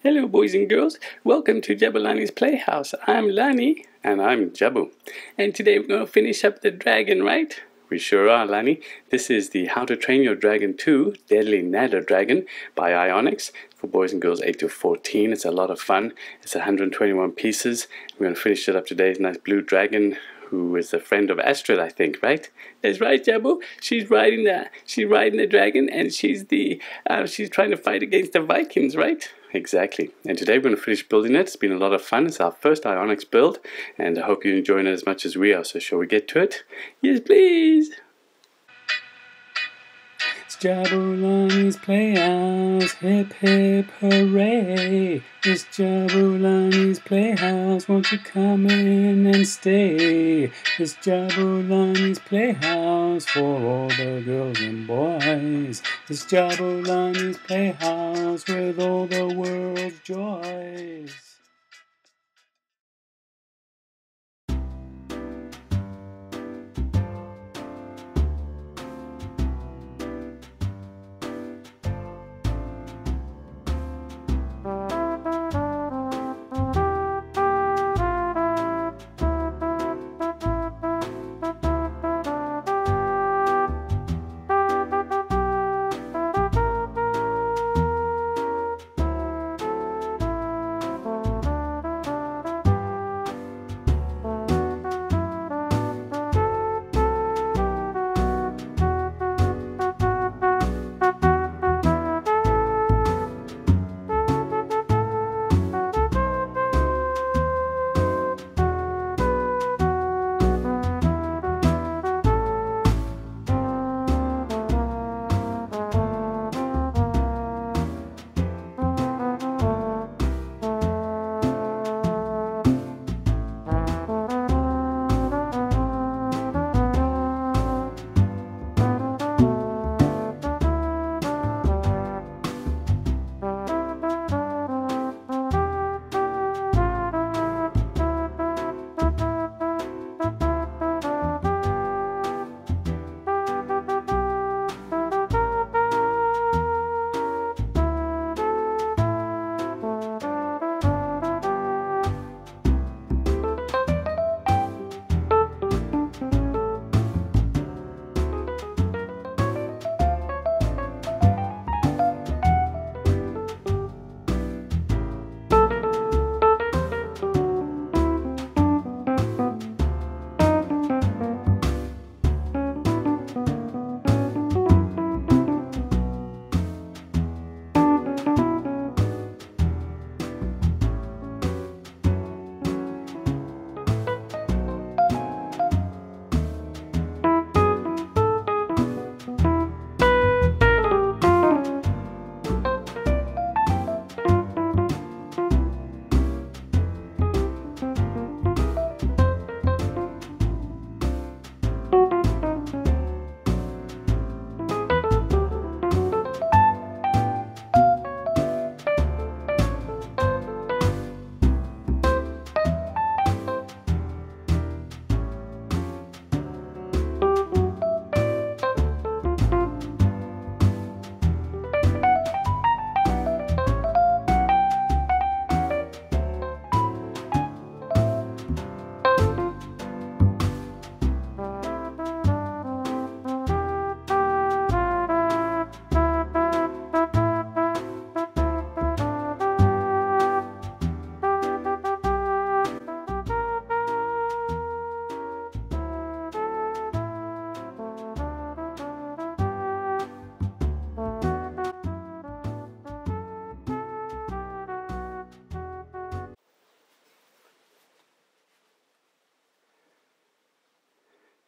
Hello, boys and girls. Welcome to Jabulani's Playhouse. I'm Lani. And I'm Jabu. And today we're going to finish up the dragon, right? We sure are, Lani. This is the How to Train Your Dragon 2 Deadly Nadder Dragon by Ionix for boys and girls 8 to 14. It's a lot of fun. It's 121 pieces. We're going to finish it up today. It's a nice blue dragon who is a friend of Astrid, I think, right? That's right, Jabu. She's riding the she's riding the dragon, and she's the uh, she's trying to fight against the Vikings, right? Exactly. And today we're going to finish building it. It's been a lot of fun. It's our first Ionix build, and I hope you're enjoying it as much as we are. So shall we get to it? Yes, please. Jabulani's Playhouse, hip hip hooray! It's Jabulani's Playhouse, won't you come in and stay? It's Jabulani's Playhouse for all the girls and boys. It's Jabulani's Playhouse with all the world's joys.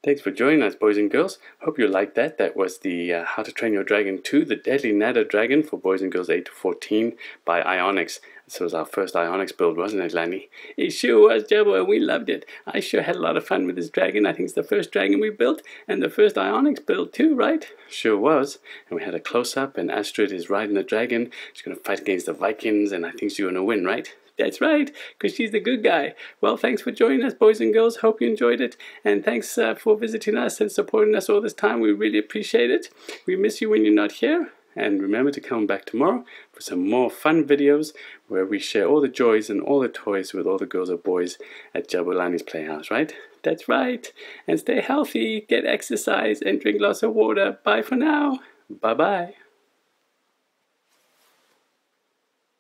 Thanks for joining us, boys and girls. Hope you liked that. That was the uh, How to Train Your Dragon 2, The Deadly Nadder Dragon for boys and girls 8 to 14 by Ionix. This was our first Ionix build, wasn't it, Lani? It sure was, Jabu, and we loved it. I sure had a lot of fun with this dragon. I think it's the first dragon we built, and the first Ionix build too, right? Sure was. And we had a close-up, and Astrid is riding the dragon. She's going to fight against the Vikings, and I think she's going to win, right? That's right, because she's the good guy. Well, thanks for joining us, boys and girls. Hope you enjoyed it. And thanks uh, for visiting us and supporting us all this time. We really appreciate it. We miss you when you're not here. And remember to come back tomorrow for some more fun videos where we share all the joys and all the toys with all the girls or boys at Jabulani's Playhouse, right? That's right. And stay healthy, get exercise, and drink lots of water. Bye for now. Bye bye.